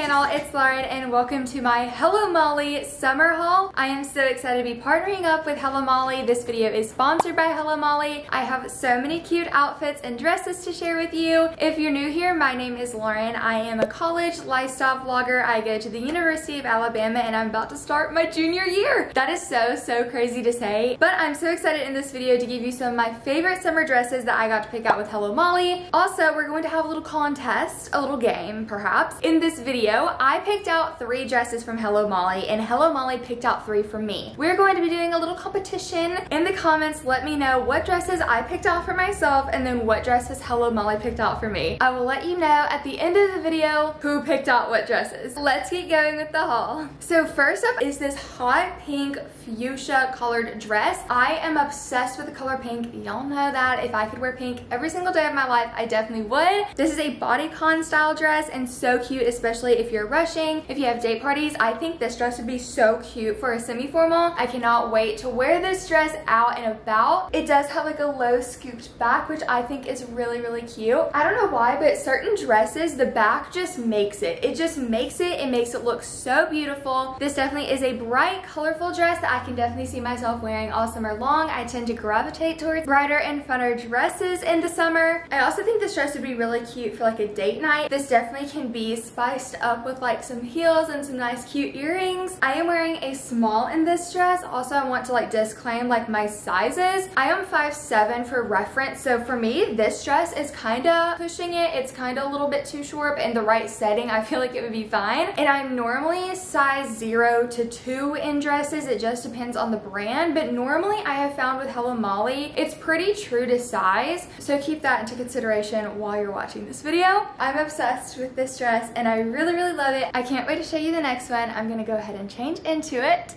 and welcome to my Hello Molly summer haul. I am so excited to be partnering up with Hello Molly. This video is sponsored by Hello Molly. I have so many cute outfits and dresses to share with you. If you're new here, my name is Lauren. I am a college lifestyle vlogger. I go to the University of Alabama and I'm about to start my junior year. That is so, so crazy to say. But I'm so excited in this video to give you some of my favorite summer dresses that I got to pick out with Hello Molly. Also, we're going to have a little contest, a little game perhaps. In this video, I picked out three dresses from Hello Molly and Hello Molly picked out three from me. We're going to be doing a little competition. In the comments, let me know what dresses I picked out for myself and then what dresses Hello Molly picked out for me. I will let you know at the end of the video who picked out what dresses. Let's get going with the haul. So first up is this hot pink fuchsia colored dress. I am obsessed with the color pink. Y'all know that if I could wear pink every single day of my life, I definitely would. This is a bodycon style dress and so cute, especially if you're rushing, if you have date parties. I think this dress would be so cute for a semi-formal. I cannot wait to wear this dress out and about. It does have like a low scooped back, which I think is really, really cute. I don't know why, but certain dresses, the back just makes it. It just makes it, it makes it look so beautiful. This definitely is a bright, colorful dress that I can definitely see myself wearing all summer long. I tend to gravitate towards brighter and funner dresses in the summer. I also think this dress would be really cute for like a date night. This definitely can be spiced up with like some heels and some nice cute earrings. I am wearing a small in this dress. Also, I want to like disclaim like my sizes. I am 5'7 for reference. So for me, this dress is kind of pushing it. It's kind of a little bit too short, but in the right setting, I feel like it would be fine. And I'm normally size zero to two in dresses. It just depends on the brand. But normally I have found with Hello Molly, it's pretty true to size. So keep that into consideration while you're watching this video. I'm obsessed with this dress and I really, really love it. I can't wait to show you the next one. I'm gonna go ahead and change into it.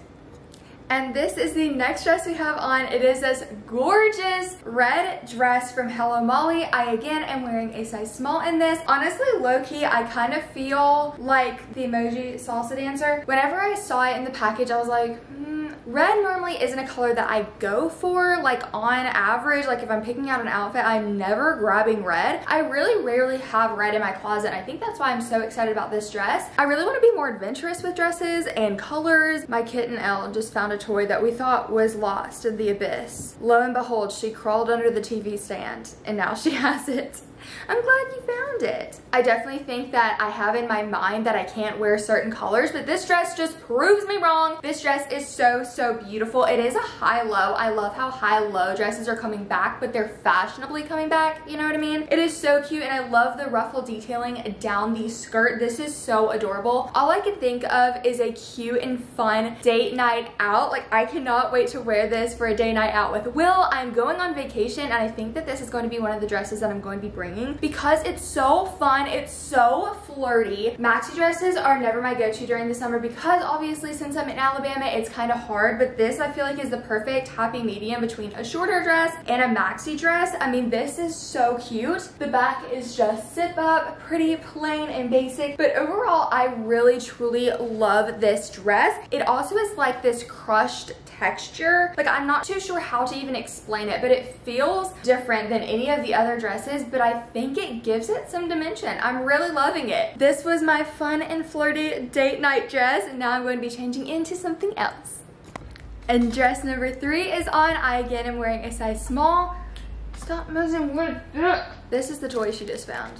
And this is the next dress we have on. It is this gorgeous red dress from Hello Molly. I again am wearing a size small in this. Honestly, low-key, I kind of feel like the emoji salsa dancer. Whenever I saw it in the package, I was like, hmm, red normally isn't a color that I go for like on average like if I'm picking out an outfit I'm never grabbing red. I really rarely have red in my closet I think that's why I'm so excited about this dress. I really want to be more adventurous with dresses and colors. My kitten Elle just found a toy that we thought was lost in the abyss. Lo and behold she crawled under the TV stand and now she has it I'm glad you found it. I definitely think that I have in my mind that I can't wear certain colors, but this dress just proves me wrong. This dress is so, so beautiful. It is a high-low. I love how high-low dresses are coming back, but they're fashionably coming back, you know what I mean? It is so cute, and I love the ruffle detailing down the skirt. This is so adorable. All I can think of is a cute and fun date night out. Like, I cannot wait to wear this for a day night out with Will. I'm going on vacation, and I think that this is going to be one of the dresses that I'm going to be bringing because it's so fun. It's so flirty. Maxi dresses are never my go-to during the summer because obviously since I'm in Alabama, it's kind of hard, but this I feel like is the perfect happy medium between a shorter dress and a maxi dress. I mean, this is so cute. The back is just zip up, pretty plain and basic, but overall, I really truly love this dress. It also is like this crushed texture. Like I'm not too sure how to even explain it, but it feels different than any of the other dresses, but I think it gives it some dimension. I'm really loving it. This was my fun and flirty date night dress, and now I'm going to be changing into something else. And dress number three is on. I again am wearing a size small. Stop messing with it. This is the toy she just found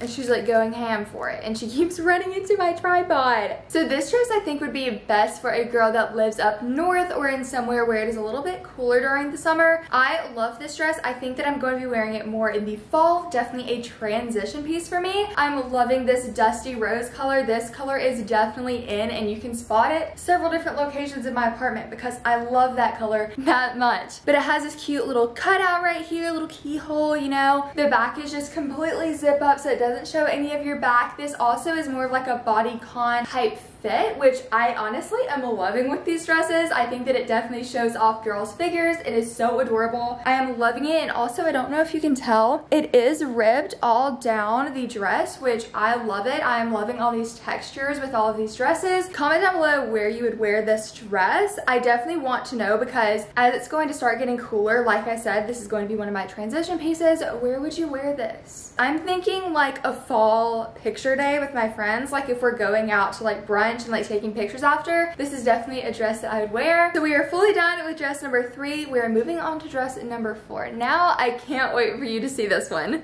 and she's like going ham for it and she keeps running into my tripod. So this dress I think would be best for a girl that lives up north or in somewhere where it is a little bit cooler during the summer. I love this dress. I think that I'm going to be wearing it more in the fall. Definitely a transition piece for me. I'm loving this dusty rose color. This color is definitely in and you can spot it several different locations in my apartment because I love that color that much. But it has this cute little cutout right here, little keyhole, you know. The back is just completely zip up so it doesn't show any of your back. This also is more of like a bodycon type fit, which I honestly am loving with these dresses. I think that it definitely shows off girls' figures. It is so adorable. I am loving it. And also, I don't know if you can tell, it is ribbed all down the dress, which I love it. I am loving all these textures with all of these dresses. Comment down below where you would wear this dress. I definitely want to know because as it's going to start getting cooler, like I said, this is going to be one of my transition pieces. Where would you wear this? I'm thinking like a fall picture day with my friends. Like if we're going out to like brunch and like taking pictures after, this is definitely a dress that I would wear. So we are fully done with dress number three. We are moving on to dress number four. Now I can't wait for you to see this one.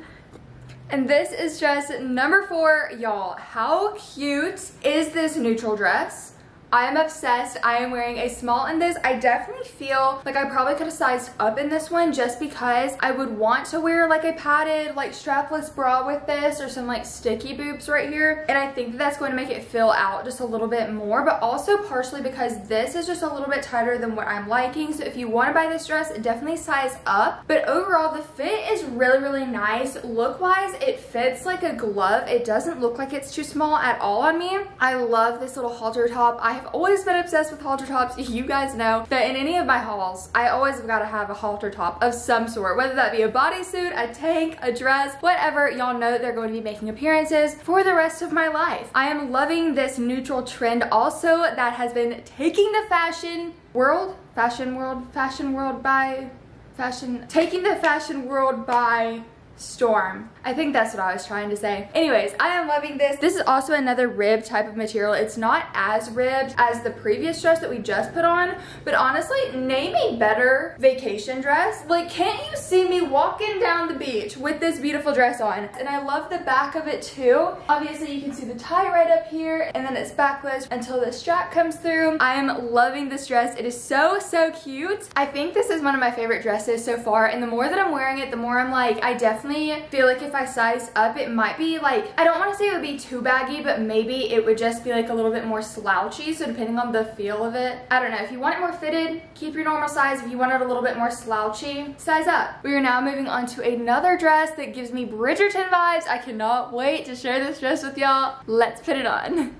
And this is dress number four, y'all. How cute is this neutral dress? I am obsessed. I am wearing a small in this. I definitely feel like I probably could have sized up in this one just because I would want to wear like a padded like strapless bra with this or some like sticky boobs right here. And I think that that's going to make it fill out just a little bit more, but also partially because this is just a little bit tighter than what I'm liking. So if you want to buy this dress, definitely size up. But overall, the fit is really, really nice. Look-wise, it fits like a glove. It doesn't look like it's too small at all on me. I love this little halter top. I have always been obsessed with halter tops. You guys know that in any of my hauls, I always have got to have a halter top of some sort, whether that be a bodysuit, a tank, a dress, whatever. Y'all know they're going to be making appearances for the rest of my life. I am loving this neutral trend also that has been taking the fashion world, fashion world, fashion world by fashion, taking the fashion world by storm. I think that's what I was trying to say. Anyways, I am loving this. This is also another rib type of material. It's not as ribbed as the previous dress that we just put on, but honestly, name a better vacation dress. Like, can't you see me walking down the beach with this beautiful dress on? And I love the back of it too. Obviously, you can see the tie right up here, and then it's backless until the strap comes through. I am loving this dress. It is so, so cute. I think this is one of my favorite dresses so far, and the more that I'm wearing it, the more I'm like, I definitely definitely feel like if I size up, it might be like, I don't want to say it would be too baggy, but maybe it would just be like a little bit more slouchy. So depending on the feel of it, I don't know. If you want it more fitted, keep your normal size. If you want it a little bit more slouchy, size up. We are now moving on to another dress that gives me Bridgerton vibes. I cannot wait to share this dress with y'all. Let's put it on.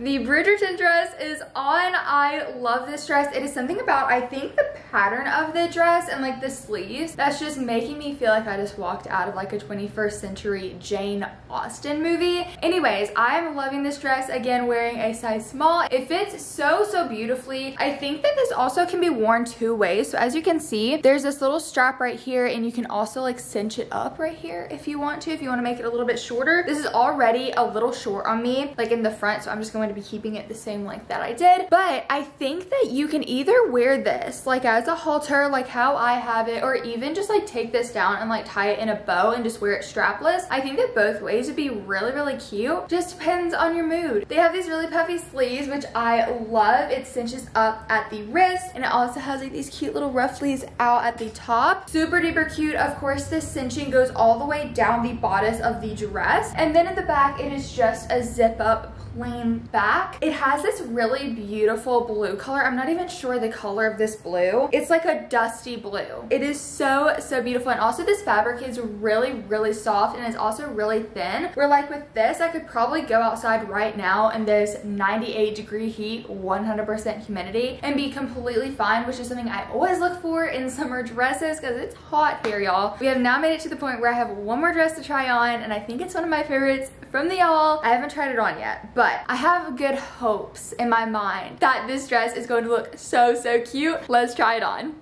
The Bridgerton dress is on. I love this dress. It is something about, I think the pattern of the dress and like the sleeves, that's just making me feel like I just walked out of like a 21st century Jane Austen movie. Anyways, I am loving this dress. Again, wearing a size small. It fits so, so beautifully. I think that this also can be worn two ways. So as you can see, there's this little strap right here and you can also like cinch it up right here if you want to, if you want to make it a little bit shorter. This is already a little short on me, like in the front. So I'm just going to be keeping it the same length that I did. But I think that you can either wear this like as a halter, like how I have it, or even just like take this down and like tie it in a bow and just wear it strapless. I think that both ways would be really, really cute. Just depends on your mood. They have these really puffy sleeves, which I love. It cinches up at the wrist and it also has like these cute little rufflies out at the top. Super duper cute. Of course, this cinching goes all the way down the bodice of the dress. And then in the back, it is just a zip up plain back. It has this really beautiful blue color. I'm not even sure the color of this blue. It's like a dusty blue. It is so, so beautiful. And also this fabric is really, really soft and it's also really thin. Where like with this, I could probably go outside right now and there's 98 degree heat, 100% humidity and be completely fine, which is something I always look for in summer dresses because it's hot here, y'all. We have now made it to the point where I have one more dress to try on and I think it's one of my favorites from the y'all. I haven't tried it on yet, but I have good hopes in my mind that this dress is going to look so, so cute. Let's try it on.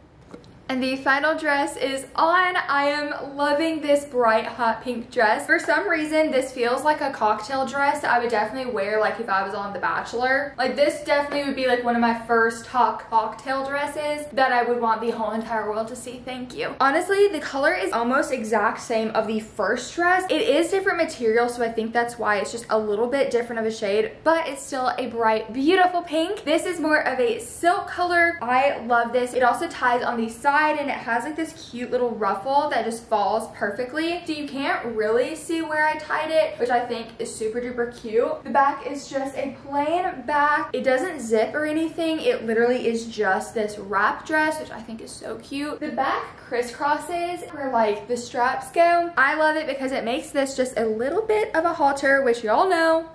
And the final dress is on. I am loving this bright hot pink dress. For some reason, this feels like a cocktail dress I would definitely wear like if I was on The Bachelor. Like this definitely would be like one of my first hot cocktail dresses that I would want the whole entire world to see. Thank you. Honestly, the color is almost exact same of the first dress. It is different material, so I think that's why it's just a little bit different of a shade, but it's still a bright, beautiful pink. This is more of a silk color. I love this. It also ties on the side side and it has like this cute little ruffle that just falls perfectly. So you can't really see where I tied it, which I think is super duper cute. The back is just a plain back. It doesn't zip or anything. It literally is just this wrap dress, which I think is so cute. The back crisscrosses where like the straps go. I love it because it makes this just a little bit of a halter, which y'all know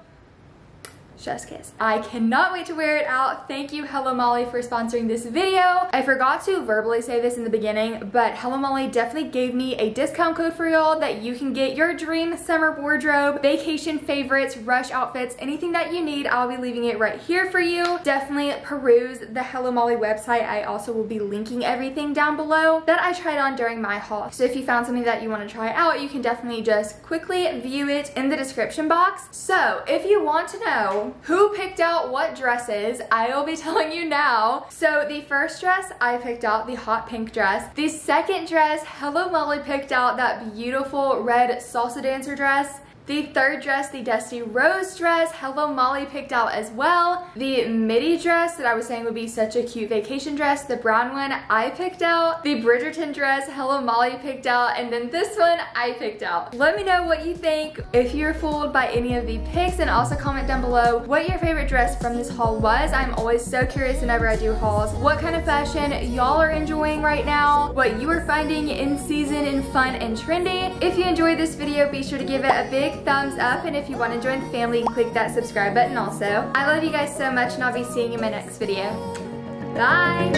chef's kiss. I cannot wait to wear it out. Thank you Hello Molly for sponsoring this video. I forgot to verbally say this in the beginning, but Hello Molly definitely gave me a discount code for y'all that you can get your dream summer wardrobe, vacation favorites, rush outfits, anything that you need. I'll be leaving it right here for you. Definitely peruse the Hello Molly website. I also will be linking everything down below that I tried on during my haul. So if you found something that you want to try out, you can definitely just quickly view it in the description box. So if you want to know who picked out what dresses, I will be telling you now. So the first dress, I picked out the hot pink dress. The second dress, Hello Molly picked out that beautiful red salsa dancer dress. The third dress, the Dusty Rose dress, Hello Molly picked out as well. The midi dress that I was saying would be such a cute vacation dress, the brown one I picked out. The Bridgerton dress, Hello Molly picked out. And then this one I picked out. Let me know what you think, if you're fooled by any of the picks, and also comment down below what your favorite dress from this haul was. I'm always so curious whenever I do hauls, what kind of fashion y'all are enjoying right now, what you are finding in season and fun and trendy. If you enjoyed this video, be sure to give it a big big thumbs up and if you want to join the family, click that subscribe button also. I love you guys so much and I'll be seeing you in my next video. Bye!